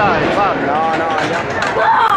dai, guarda. No, no, andiamo.